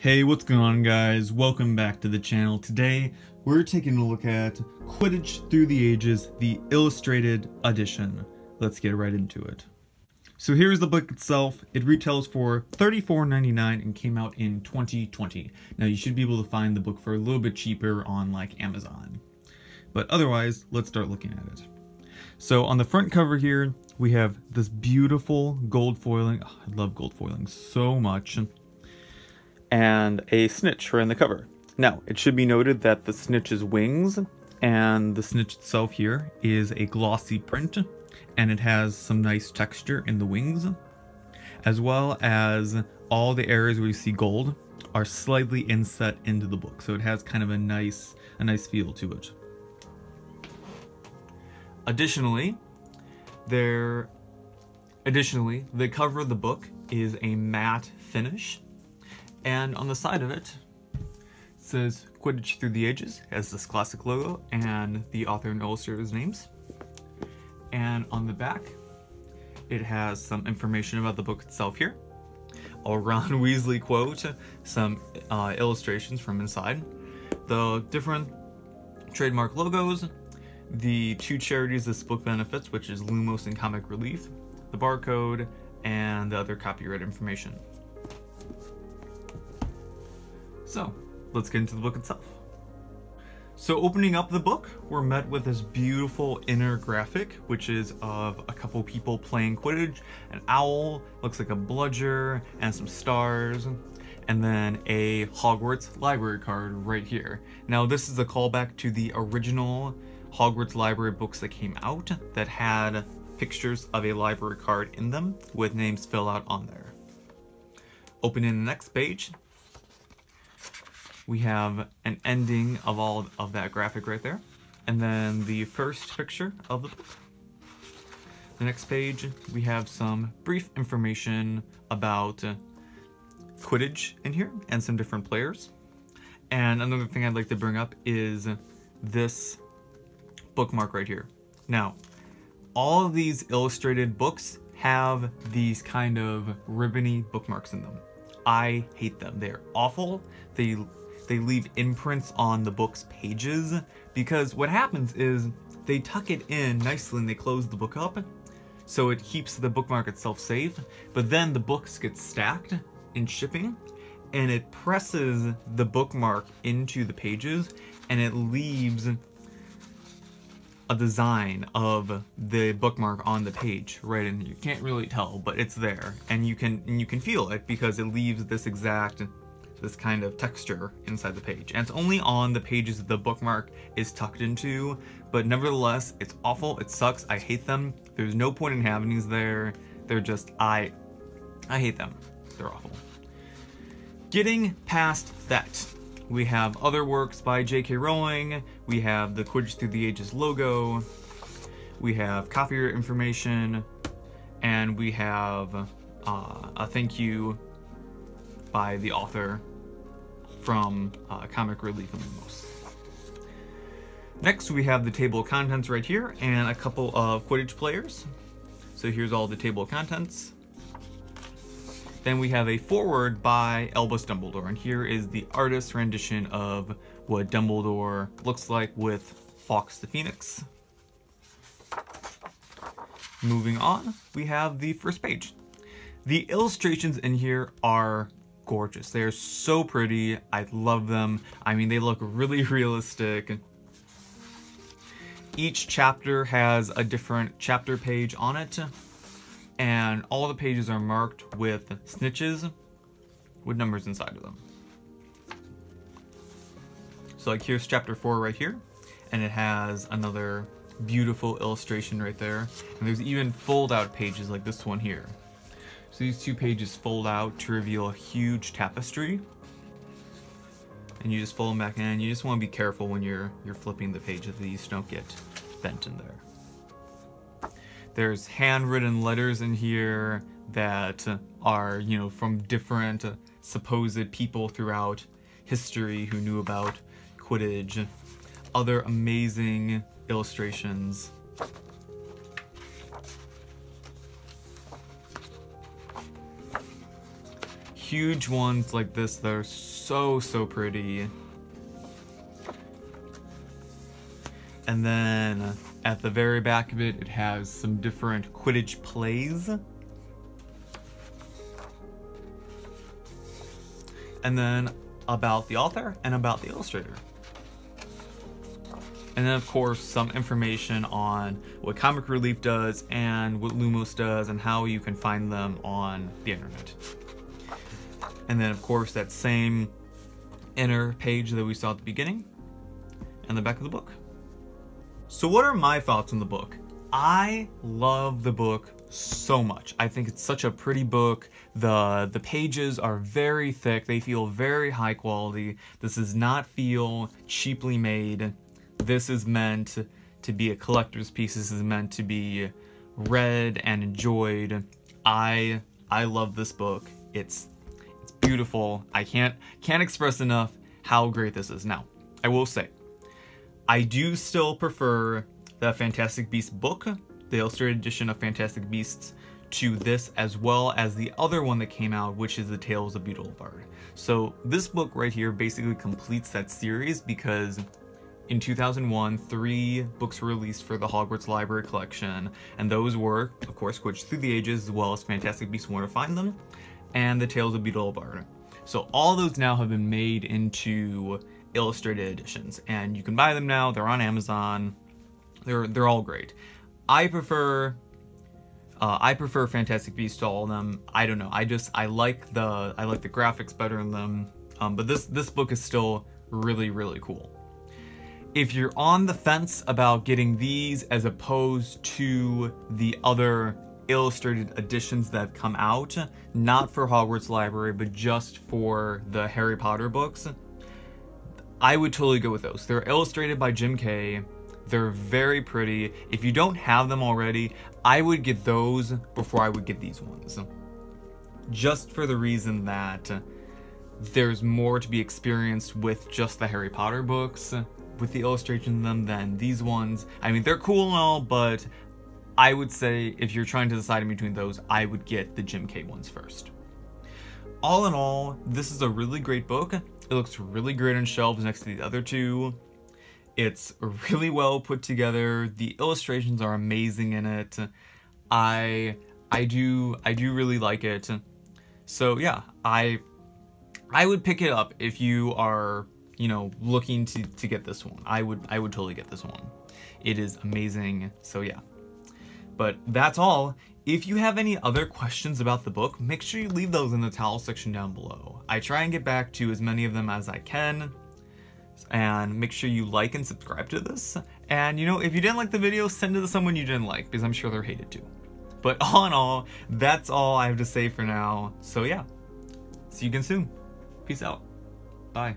Hey, what's going on guys? Welcome back to the channel. Today, we're taking a look at Quidditch Through the Ages, the illustrated edition. Let's get right into it. So here's the book itself. It retails for $34.99 and came out in 2020. Now you should be able to find the book for a little bit cheaper on like Amazon. But otherwise, let's start looking at it. So on the front cover here, we have this beautiful gold foiling. Oh, I love gold foiling so much. And a snitch right in the cover. Now, it should be noted that the snitch's wings and the snitch itself here is a glossy print and it has some nice texture in the wings as well as all the areas where you see gold are slightly inset into the book so it has kind of a nice a nice feel to it Additionally, there additionally, the cover of the book is a matte finish, and on the side of it, it says Quidditch Through the Ages, has this classic logo and the author and illustrator's names. And on the back, it has some information about the book itself here. A Ron Weasley quote, some uh, illustrations from inside, the different trademark logos, the two charities this book benefits, which is Lumos and Comic Relief, the barcode, and the other copyright information. So, let's get into the book itself. So opening up the book, we're met with this beautiful inner graphic, which is of a couple people playing Quidditch, an owl, looks like a bludger, and some stars, and then a Hogwarts library card right here. Now this is a callback to the original Hogwarts library books that came out that had pictures of a library card in them with names filled out on there. Opening the next page, we have an ending of all of that graphic right there. And then the first picture of the book. The next page, we have some brief information about Quidditch in here and some different players. And another thing I'd like to bring up is this bookmark right here. Now, all of these illustrated books have these kind of ribbony bookmarks in them. I hate them. They're awful. They they leave imprints on the book's pages because what happens is they tuck it in nicely and they close the book up so it keeps the bookmark itself safe, but then the books get stacked in shipping and it presses the bookmark into the pages and it leaves a design of the bookmark on the page right? And you can't really tell but it's there and you can and you can feel it because it leaves this exact this kind of texture inside the page and it's only on the pages the bookmark is tucked into but nevertheless it's awful it sucks I hate them there's no point in having these there they're just I I hate them they're awful getting past that we have other works by J.K. Rowling. We have the Quidditch Through the Ages logo. We have copyright information. And we have uh, a thank you by the author from uh, Comic Relief and Lumos. Next, we have the table of contents right here and a couple of Quidditch players. So here's all the table of contents. Then we have a foreword by Albus Dumbledore, and here is the artist's rendition of what Dumbledore looks like with Fawkes the Phoenix. Moving on, we have the first page. The illustrations in here are gorgeous. They are so pretty. I love them. I mean, they look really realistic. Each chapter has a different chapter page on it and all the pages are marked with snitches with numbers inside of them. So like here's chapter 4 right here, and it has another beautiful illustration right there. And there's even fold out pages like this one here. So these two pages fold out to reveal a huge tapestry. And you just fold them back in. You just want to be careful when you're you're flipping the pages; these don't get bent in there. There's handwritten letters in here that are, you know, from different supposed people throughout history who knew about Quidditch. Other amazing illustrations. Huge ones like this that are so, so pretty. And then at the very back of it, it has some different Quidditch plays. And then about the author and about the illustrator. And then, of course, some information on what Comic Relief does and what Lumos does and how you can find them on the internet. And then, of course, that same inner page that we saw at the beginning and the back of the book. So, what are my thoughts on the book? I love the book so much. I think it's such a pretty book. The the pages are very thick. They feel very high quality. This does not feel cheaply made. This is meant to be a collector's piece. This is meant to be read and enjoyed. I I love this book. It's it's beautiful. I can't can't express enough how great this is. Now, I will say I do still prefer the Fantastic Beasts book, the illustrated edition of Fantastic Beasts, to this as well as the other one that came out, which is the Tales of Beedle Bard. So this book right here basically completes that series because in 2001, three books were released for the Hogwarts Library Collection, and those were, of course, Quidditch Through the Ages, as well as Fantastic Beasts Where to Find Them, and the Tales of Beedle Bard. So all those now have been made into illustrated editions, and you can buy them now. They're on Amazon. They're they're all great. I prefer uh, I prefer Fantastic Beasts to all of them. I don't know. I just I like the I like the graphics better in them. Um, but this this book is still really really cool. If you're on the fence about getting these as opposed to the other illustrated editions that have come out, not for Hogwarts Library, but just for the Harry Potter books, I would totally go with those. They're illustrated by Jim Kay. They're very pretty. If you don't have them already, I would get those before I would get these ones. Just for the reason that there's more to be experienced with just the Harry Potter books, with the illustrations in them, than these ones. I mean, they're cool and all, but I would say if you're trying to decide in between those, I would get the Jim Kay ones first. All in all, this is a really great book. It looks really great on shelves next to the other two. It's really well put together. The illustrations are amazing in it. I I do I do really like it. So yeah, I I would pick it up if you are, you know, looking to to get this one. I would I would totally get this one. It is amazing. So yeah. But that's all. If you have any other questions about the book, make sure you leave those in the towel section down below. I try and get back to as many of them as I can. And make sure you like and subscribe to this. And you know, if you didn't like the video, send it to someone you didn't like, because I'm sure they're hated too. But all in all, that's all I have to say for now. So yeah, see you again soon. Peace out. Bye.